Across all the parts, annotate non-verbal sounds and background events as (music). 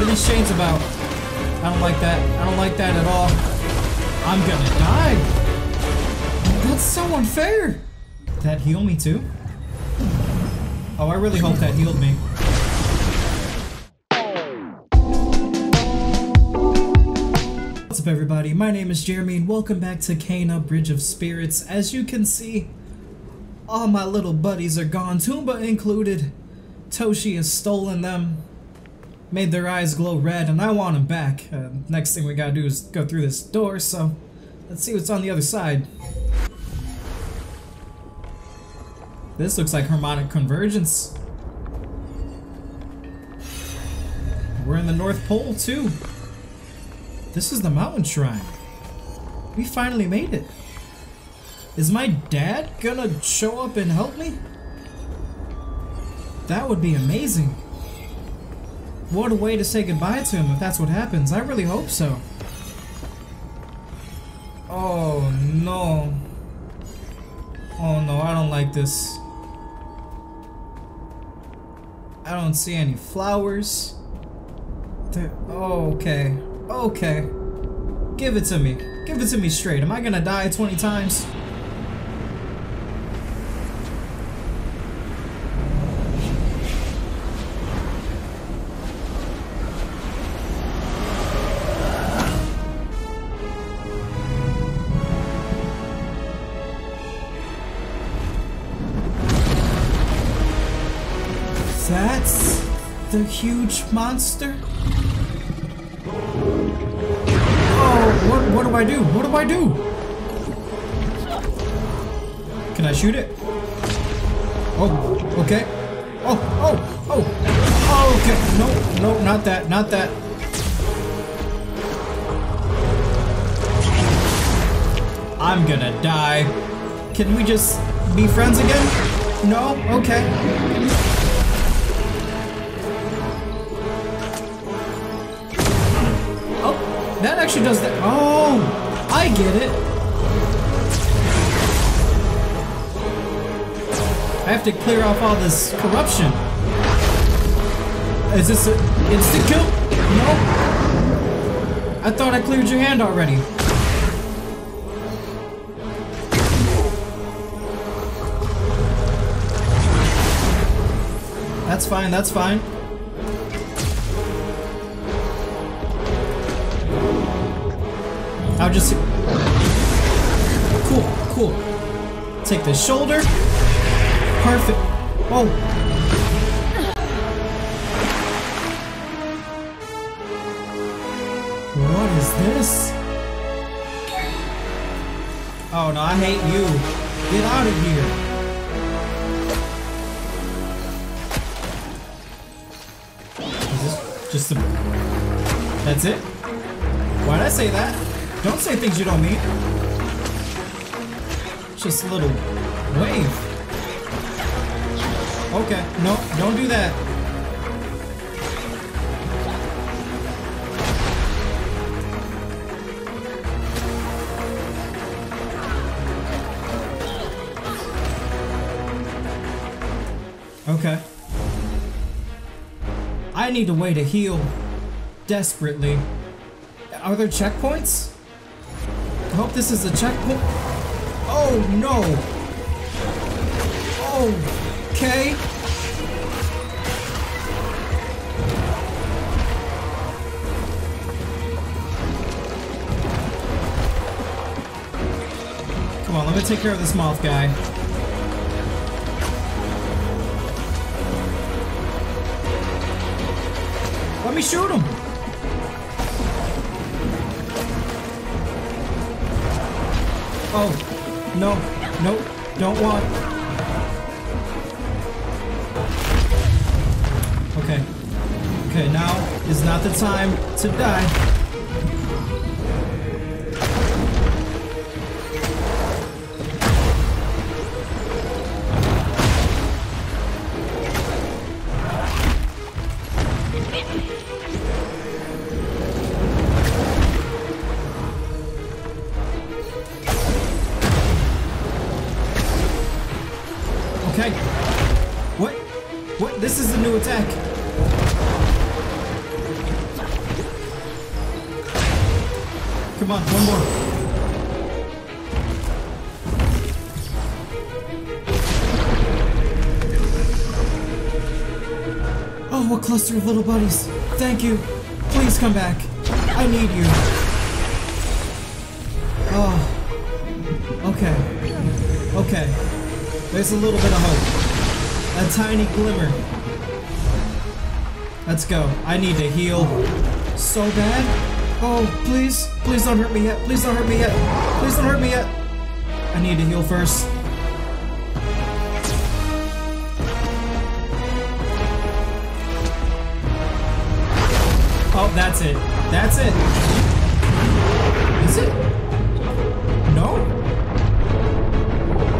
What are these chains about? I don't like that. I don't like that at all. I'm gonna die. That's so unfair. That heal me too? Oh, I really hope that healed me. What's up everybody, my name is Jeramey and welcome back to Kena Bridge of Spirits. As you can see, all my little buddies are gone, Toomba included. Toshi has stolen them, made their eyes glow red, and I want them back. Uh, next thing we gotta do is go through this door, so let's see what's on the other side. This looks like harmonic convergence. We're in the North Pole too. This is the mountain shrine. We finally made it. Is my dad gonna show up and help me? That would be amazing. What a way to say goodbye to him if that's what happens. I really hope so. Oh no. Oh no, I don't like this. I don't see any flowers. Okay. Okay. Give it to me. Give it to me straight. Am I gonna die 20 times? That's the huge monster? Oh, what, what do I do? What do I do? Can I shoot it? Oh, okay. Oh, oh, oh. Oh, okay. No, no, not that, not that. I'm gonna die. Can we just be friends again? No? Okay. That actually does that. Oh, I get it. I have to clear off all this corruption. Is this an instant kill? No. I thought I cleared your hand already. That's fine, that's fine. I'll just... Cool, cool. Take the shoulder. Perfect. Oh. What is this? Oh no, I hate you. Get out of here. Just a... That's it? Why'd I say that? Don't say things you don't mean. Just a little wave. Okay, no, don't do that. Okay. I need a way to heal. Desperately. Are there checkpoints? I hope this is a checkpoint. Oh no! Okay. Come on, let me take care of this moth guy. Let me shoot him! Oh, no, no, don't want. Okay. Okay, now is not the time to die. Cluster of little buddies. Thank you. Please come back. I need you. Oh. Okay. Okay. There's a little bit of hope. A tiny glimmer. Let's go. I need to heal so bad. Oh, please. Please don't hurt me yet. Please don't hurt me yet. Please don't hurt me yet. I need to heal first. That's it. That's it. Is it? No?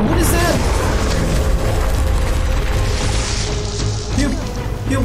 What is that? Heal. Heal,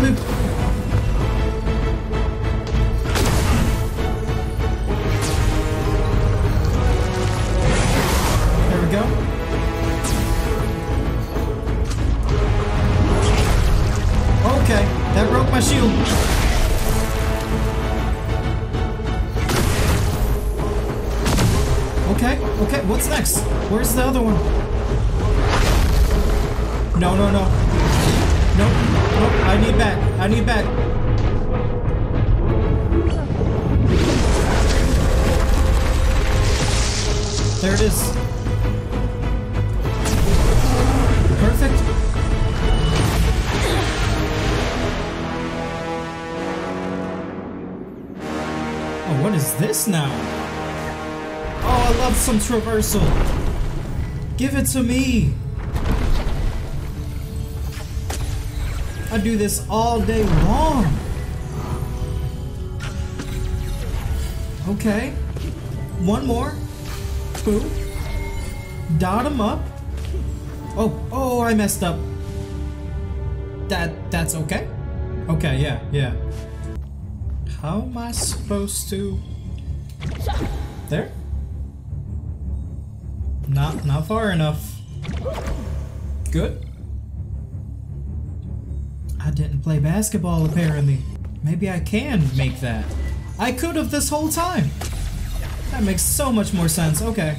Oh, what is this now? Oh, I love some traversal. Give it to me. I do this all day long. Okay. One more. Boom. Dot him up. Oh, oh, I messed up. That, that's okay? Okay, yeah, yeah. How am I supposed to... There? Not, not far enough. Good. I didn't play basketball apparently. Maybe I can make that. I could have this whole time. That makes so much more sense. Okay.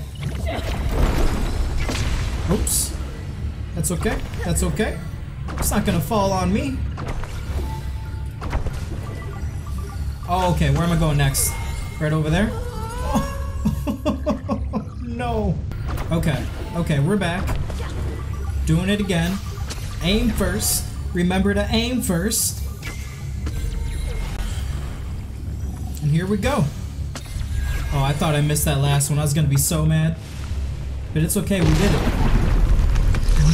Oops. That's okay. That's okay. It's not gonna fall on me. Oh, okay. Where am I going next? Right over there? (laughs) no. Okay. Okay, we're back. Doing it again. Aim first. Remember to aim first. And here we go. Oh, I thought I missed that last one. I was gonna be so mad. But it's okay, we did it.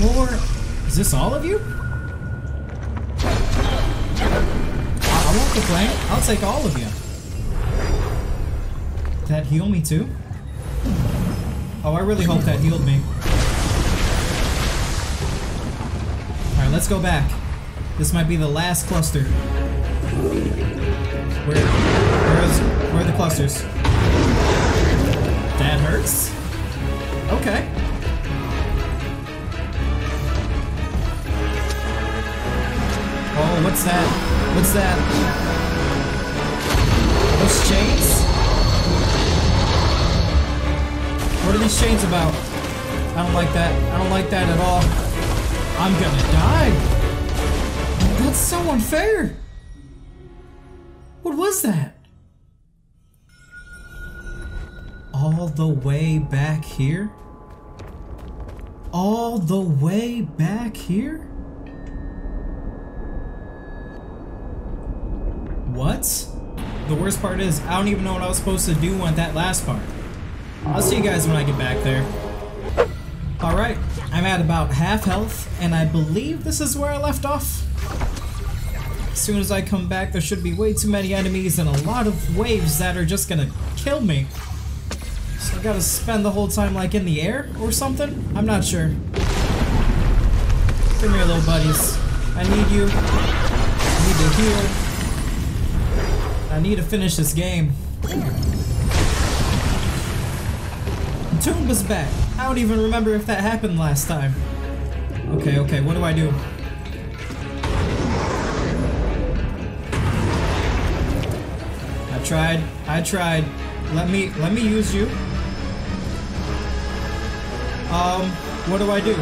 More... Is this all of you? I, I. I'll take all of you. Did that heal me too? Oh, I really hope that healed me. Alright, let's go back. This might be the last cluster. Where, where, is, where are the clusters? That hurts? Okay. Oh, what's that? What's that? Those chains? What are these chains about? I don't like that. I don't like that at all. I'm gonna die. That's so unfair. What was that? All the way back here? All the way back here? What? The worst part is, I don't even know what I was supposed to do on that last part. I'll see you guys when I get back there. Alright, I'm at about half health, and I believe this is where I left off. As soon as I come back, there should be way too many enemies and a lot of waves that are just gonna kill me. So I gotta spend the whole time like in the air or something? I'm not sure. Come here, little buddies. I need you. I need to heal. I need to finish this game. Toomba's back. I don't even remember if that happened last time. Okay, okay, what do I do? I tried. I tried. Let me let me use you. Um, what do I do?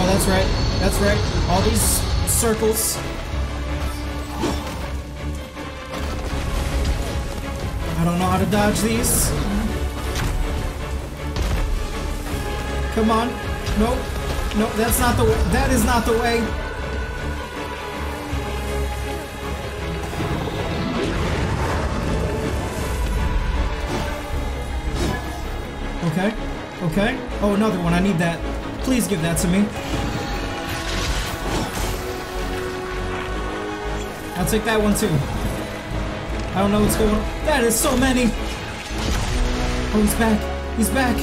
Oh, that's right. That's right. All these circles. Don't know how to dodge these. Come on. Nope. Nope, that's not the way. That is not the way. Okay. Okay. Oh, another one. I need that. Please give that to me. I'll take that one too. I don't know what's going on. That is so many! Oh, he's back. He's back.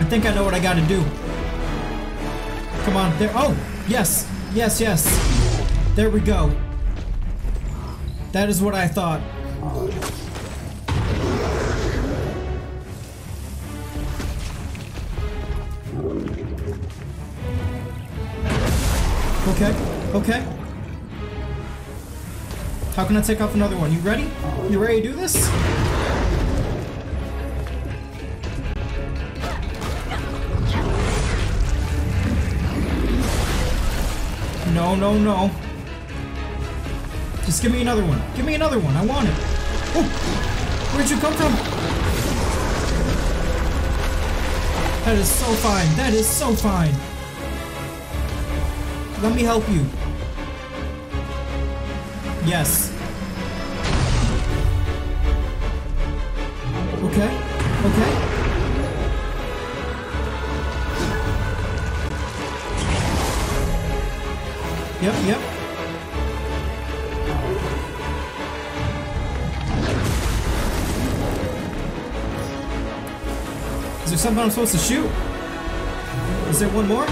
I think I know what I gotta do. Come on, there. Oh, yes. Yes, yes. There we go. That is what I thought. Okay, okay. How can I take off another one? You ready? You ready to do this? No, no, no. Just give me another one. Give me another one. I want it. Oh! Where'd you come from? That is so fine. That is so fine. Let me help you. Yes. Okay. Okay. Yep, yep. Is there something I'm supposed to shoot? Is there one more?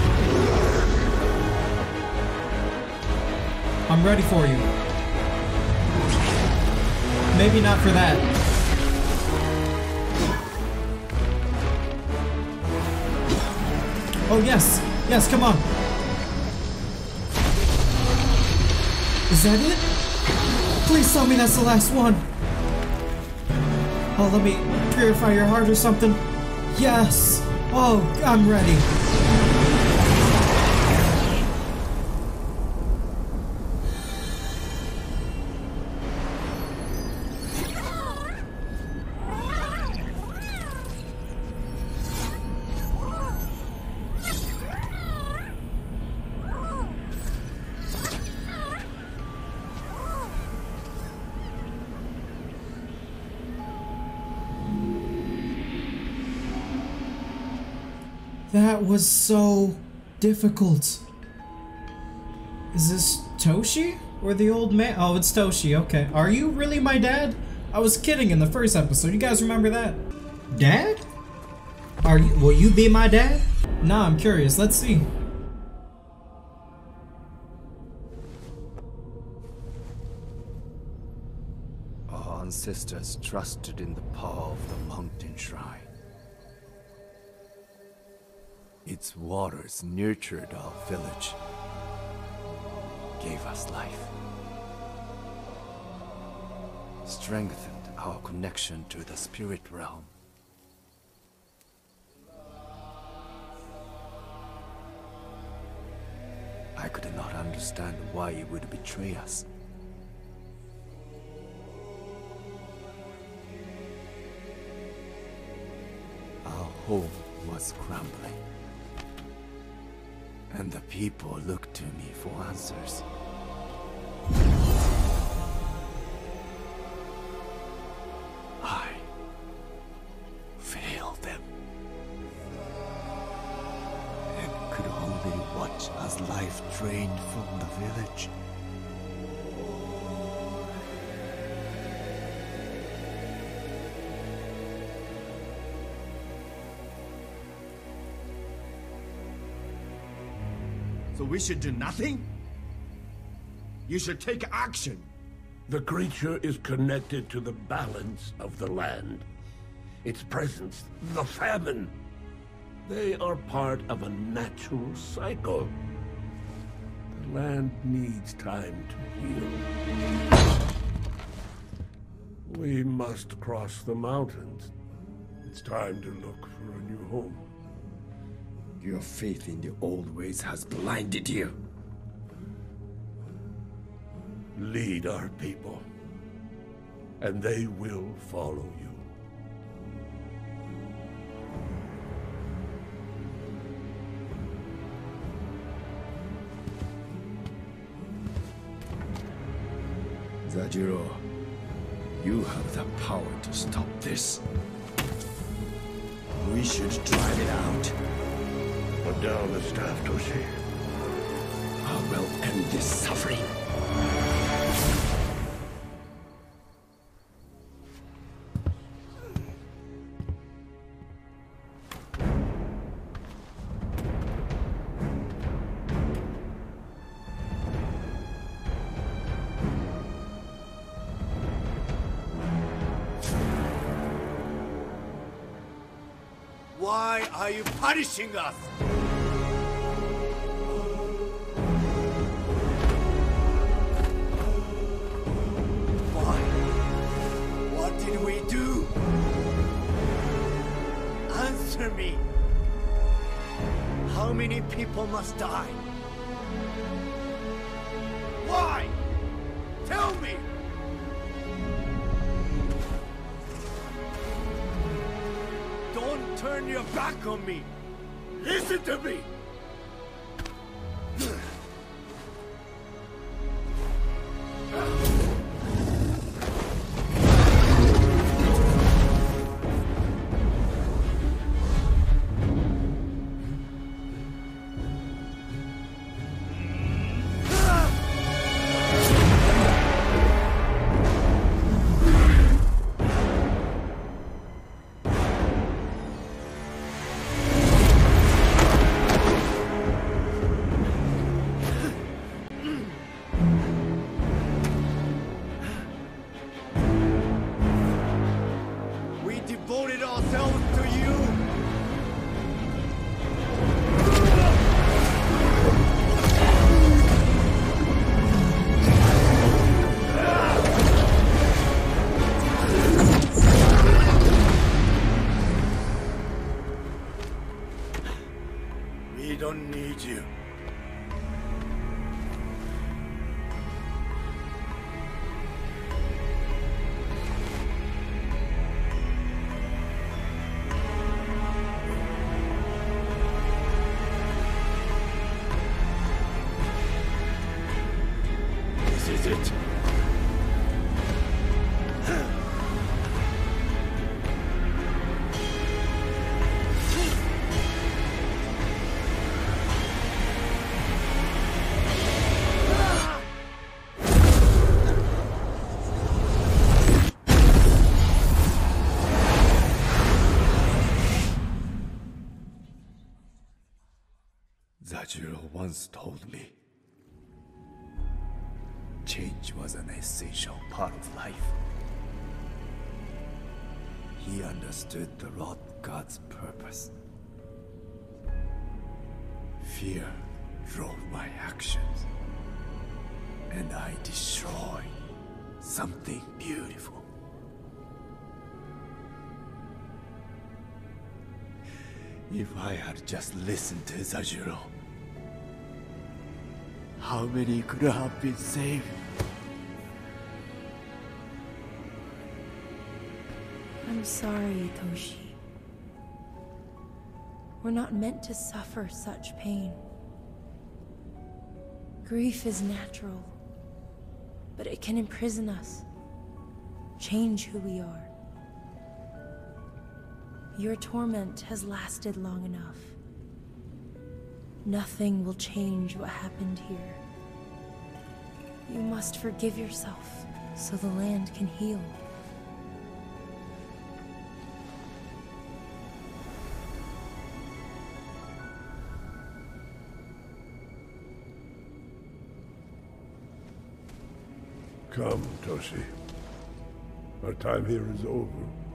I'm ready for you. Maybe not for that. Oh, yes. Yes, come on. Is that it? Please tell me that's the last one. Oh, let me purify your heart or something. Yes. Oh, I'm ready. That was so difficult. Is this Toshi? Or the old man? Oh, it's Toshi. Okay. Are you really my dad? I was kidding in the first episode. You guys remember that? Dad? Are you? Will you be my dad? Nah, I'm curious. Let's see. Our ancestors trusted in the power of the mountain shrine. Its waters nurtured our village, gave us life, strengthened our connection to the spirit realm. I could not understand why he would betray us. Our home was crumbling. And the people look to me for answers. I failed them. And could only watch as life drained from the village. We should do nothing? You should take action. The creature is connected to the balance of the land. Its presence, the famine. They are part of a natural cycle. The land needs time to heal. We must cross the mountains. It's time to look for a new home. Your faith in the old ways has blinded you. Lead our people, and they will follow you. Zajiro, you have the power to stop this. We should drive it out. Put down the staff, Toshi. I will end this suffering. Why are you punishing us? Many people must die? Why? Tell me! Don't turn your back on me! Listen to me! Once told me change was an essential part of life. He understood the Lord God's purpose. Fear drove my actions, and I destroyed something beautiful. If I had just listened to Zajiro, how many could have been saved? I'm sorry, Toshi. We're not meant to suffer such pain. Grief is natural, but it can imprison us, change who we are. Your torment has lasted long enough. Nothing will change what happened here. You must forgive yourself so the land can heal. Come, Toshi. Our time here is over.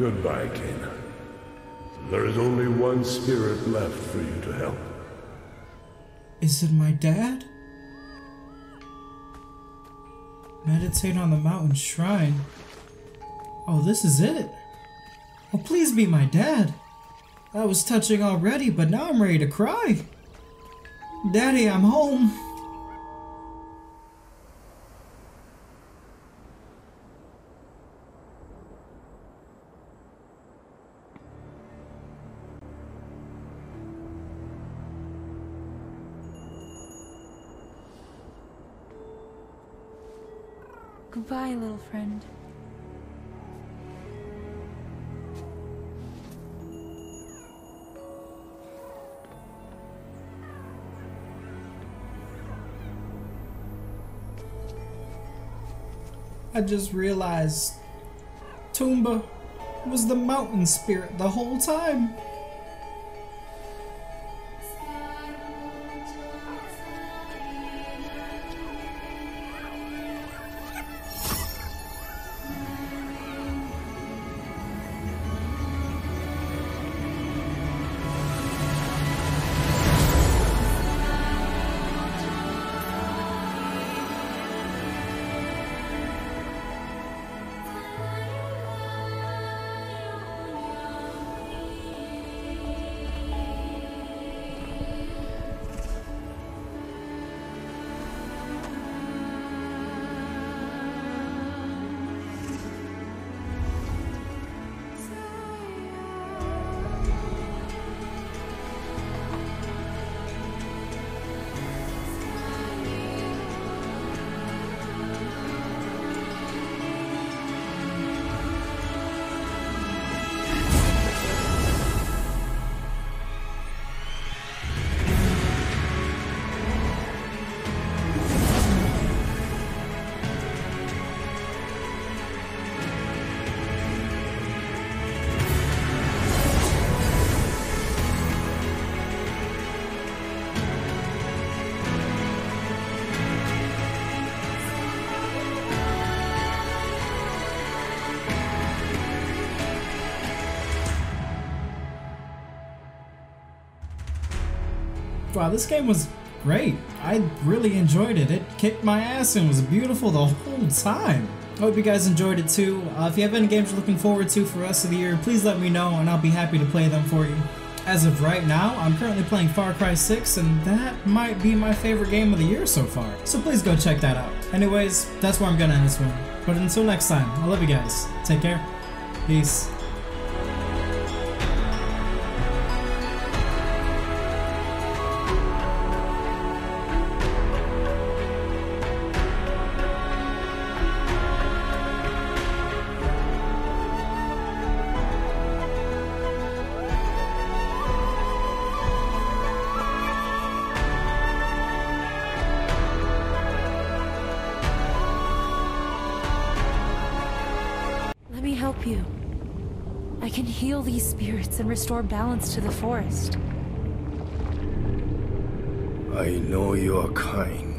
Goodbye, Kena. There is only one spirit left for you to help. Is it my dad? Meditate on the mountain shrine. Oh, this is it. Oh, please be my dad. That was touching already, but now I'm ready to cry. Daddy, I'm home. Goodbye, little friend. I just realized Toomba was the mountain spirit the whole time. Wow, this game was great. I really enjoyed it. It kicked my ass and was beautiful the whole time. I hope you guys enjoyed it too. Uh, if you have any games you're looking forward to for the rest of the year, please let me know and I'll be happy to play them for you. As of right now, I'm currently playing Far Cry 6 and that might be my favorite game of the year so far. So please go check that out. Anyways, that's where I'm gonna end this one. But until next time, I love you guys. Take care. Peace. These spirits and restore balance to the forest. I know you are kind.